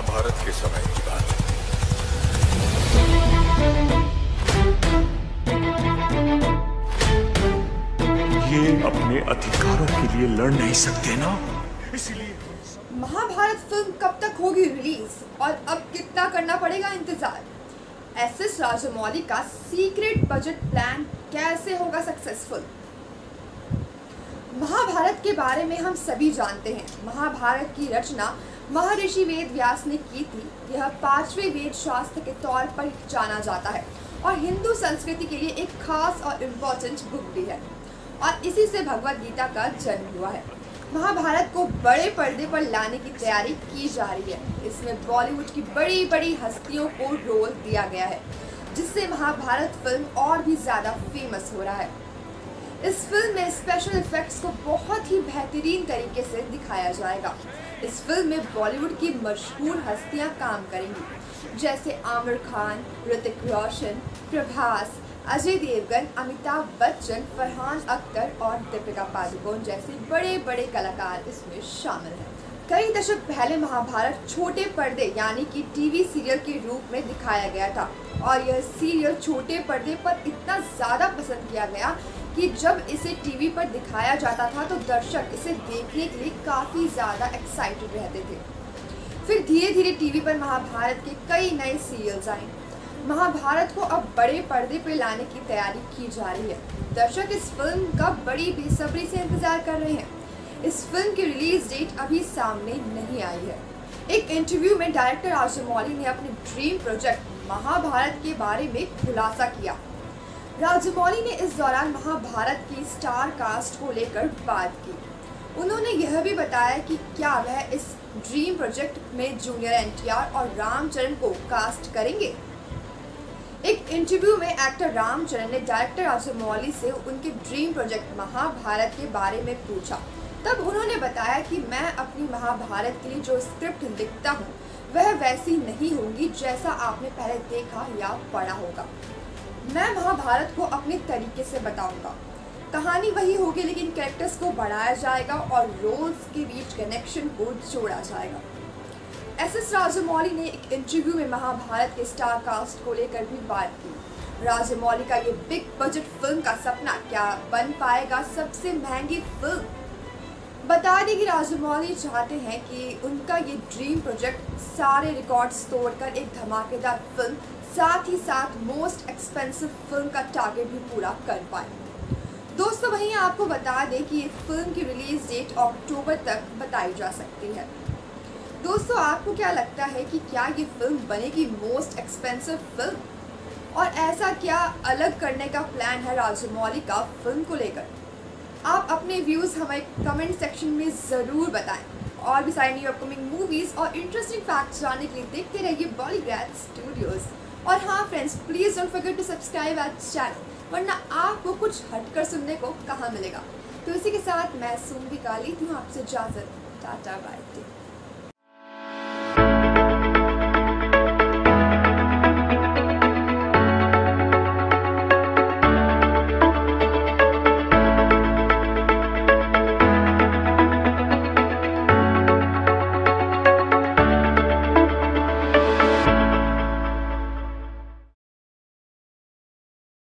के समय की बात। है ये अपने अधिकारों के लिए लड़ नहीं सकते ना? इसलिए महाभारत फ़िल्म कब तक होगी रिलीज़? और अब कितना करना पड़ेगा इंतज़ार? एस एस राजमौली का सीक्रेट बजट प्लान कैसे होगा सक्सेसफुल? महाभारत के बारे में हम सभी जानते हैं। महाभारत की रचना महर्षि वेद व्यास ने की थी, यह पाँचवें वेद शास्त्र के तौर पर जाना जाता है और हिंदू संस्कृति के लिए एक खास और इम्पोर्टेंट बुक भी है। और इसी से भगवत गीता का जन्म हुआ है। महाभारत को बड़े पर्दे पर लाने की तैयारी की जा रही है। इसमें बॉलीवुड की बड़ी बड़ी हस्तियों को रोल दिया गया है, जिससे महाभारत फ़िल्म और भी ज़्यादा फ़ेमस हो रहा है। इस फ़िल्म में स्पेशल इफेक्ट्स को बहुत ही बेहतरीन तरीके से दिखाया जाएगा। इस फ़िल्म में बॉलीवुड की मशहूर हस्तियाँ काम करेंगी, जैसे आमिर खान, ऋतिक रोशन, प्रभास, अजय देवगन, अमिताभ बच्चन, फरहान अख्तर और दीपिका पादुकोण जैसे बड़े बड़े कलाकार इसमें शामिल हैं। कई दशक पहले महाभारत छोटे पर्दे, यानी कि टीवी सीरियल के रूप में दिखाया गया था। और यह सीरियल छोटे पर्दे पर इतना ज़्यादा पसंद किया गया कि जब इसे टीवी पर दिखाया जाता था तो दर्शक इसे देखने के लिए काफ़ी ज़्यादा एक्साइटेड रहते थे। फिर धीरे धीरे टीवी पर महाभारत के कई नए सीरियल्स आए। महाभारत को अब बड़े पर्दे पर लाने की तैयारी की जा रही है। दर्शक इस फ़िल्म का बड़ी बेसब्री से इंतज़ार कर रहे हैं। इस फ़िल्म की रिलीज़ डेट अभी सामने नहीं आई है। एक इंटरव्यू में डायरेक्टर राजमौली ने अपने ड्रीम प्रोजेक्ट महाभारत के बारे में खुलासा किया। राजमौली ने इस दौरान महाभारत की स्टार कास्ट को लेकर बात की। उन्होंने यह भी बताया कि क्या वह इस ड्रीम प्रोजेक्ट में जूनियर एनटीआर और रामचरण को कास्ट करेंगे? एक इंटरव्यू में एक्टर रामचरण ने डायरेक्टर राजमौली से उनके ड्रीम प्रोजेक्ट महाभारत के बारे में पूछा। तब उन्होंने बताया कि मैं अपनी महाभारत के लिए जो स्क्रिप्ट लिखता हूँ, वह वैसी नहीं होगी जैसा आपने पहले देखा या पढ़ा होगा। मैं महाभारत को अपने तरीके से बताऊँगा। कहानी वही होगी, लेकिन कैरेक्टर्स को बढ़ाया जाएगा और रोल्स के बीच कनेक्शन को जोड़ा जाएगा। एस एस राजमौली ने एक इंटरव्यू में महाभारत के स्टार कास्ट को लेकर भी बात की। राजमौली का ये बिग बजट फ़िल्म का सपना क्या बन पाएगा? सबसे महँगी फ़िल्म बता दें कि राजमौली चाहते हैं कि उनका ये ड्रीम प्रोजेक्ट सारे रिकॉर्ड्स तोड़कर एक धमाकेदार फ़िल्म साथ ही साथ मोस्ट एक्सपेंसिव फ़िल्म का टारगेट भी पूरा कर पाए। दोस्तों, वहीं आपको बता दें कि ये फ़िल्म की रिलीज़ डेट अक्टूबर तक बताई जा सकती है। दोस्तों, आपको क्या लगता है कि क्या ये फ़िल्म बनेगी मोस्ट एक्सपेंसिव फ़िल्म और ऐसा क्या अलग करने का प्लान है राजमौली का फ़िल्म को लेकर? आप अपने व्यूज़ हमारे कमेंट सेक्शन में ज़रूर बताएँ। और भी सारी न्यू अपकमिंग मूवीज़ और इंटरेस्टिंग फैक्ट्स जानने के लिए देखते रहिए बॉलीग्रैड स्टूडियोज़ और हाँ friends please don't forget to subscribe our channel वरना आपको कुछ हटकर सुनने को कहाँ मिलेगा। तो इसी के साथ मैं गा काली हूँ, आपसे इजाज़त, टाटा बाय